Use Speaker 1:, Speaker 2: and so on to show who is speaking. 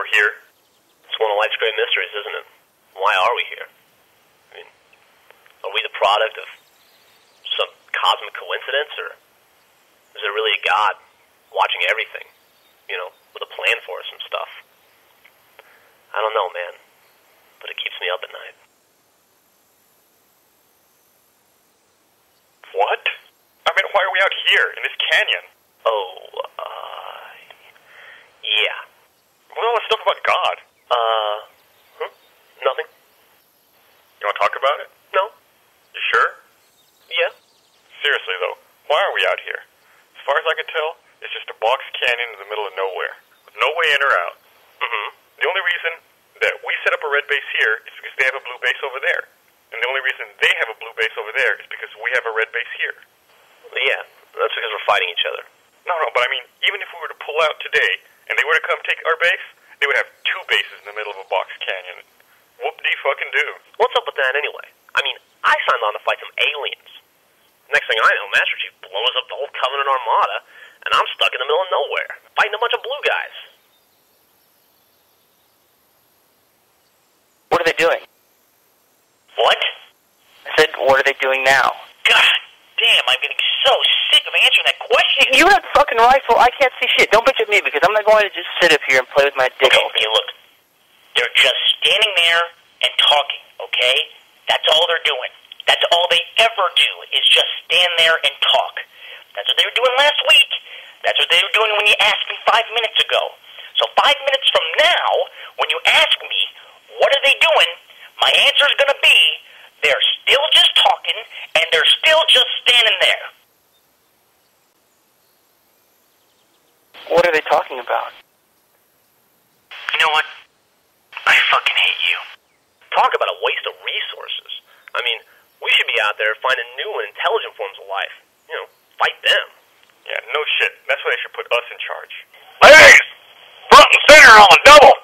Speaker 1: we're here?
Speaker 2: It's one of life's great mysteries, isn't it? Why are we here? I mean, are we the product of some cosmic coincidence, or is there really a God watching everything? You know, with a plan for us and stuff. I don't know, man, but it keeps me up at night.
Speaker 1: What? I mean, why are we out here in this canyon?
Speaker 2: Oh, uh, yeah.
Speaker 1: What all this stuff about God?
Speaker 2: Uh, hmm? nothing.
Speaker 1: You want to talk about it?
Speaker 2: No.
Speaker 1: You sure?
Speaker 2: Yeah.
Speaker 1: Seriously though, we out here? As far as I can tell, it's just a box canyon in the middle of nowhere, with no way in or out.
Speaker 2: Mm-hmm.
Speaker 1: The only reason that we set up a red base here is because they have a blue base over there. And the only reason they have a blue base over there is because we have a red base here.
Speaker 2: Yeah, that's because we're fighting each other.
Speaker 1: No, no, but I mean, even if we were to pull out today and they were to come take our base, they would have two bases in the middle of a box canyon. Whoop de fucking do.
Speaker 2: What's up with that anyway? I mean, I signed on to fight some aliens. Next thing I know, Master Chief blows up the whole Covenant Armada, and I'm stuck in the middle of nowhere, fighting a bunch of blue guys.
Speaker 3: What are they doing?
Speaker 4: What?
Speaker 3: I said, what are they doing now?
Speaker 4: God damn, I'm getting so sick of answering that question.
Speaker 3: You have a fucking rifle. I can't see shit. Don't bitch at me because I'm not going to just sit up here and play with my dick.
Speaker 4: Okay, okay, look. They're just standing there and talking, okay? That's all they're doing. That's all they ever do is just stand there and talk. That's what they were doing last week. That's what they were doing when you asked me five minutes ago. So five minutes from now, when you ask me, what are they doing? My answer is going to be, they're still just talking, and they're still just standing there.
Speaker 3: What are they talking about?
Speaker 4: You know what? I fucking hate you.
Speaker 2: Talk about a waste of resources. I mean, we should be out there finding new and intelligent forms of life. You know, fight them.
Speaker 1: Yeah, no shit. That's why they should put us in charge.
Speaker 5: Ladies, front and center on the double.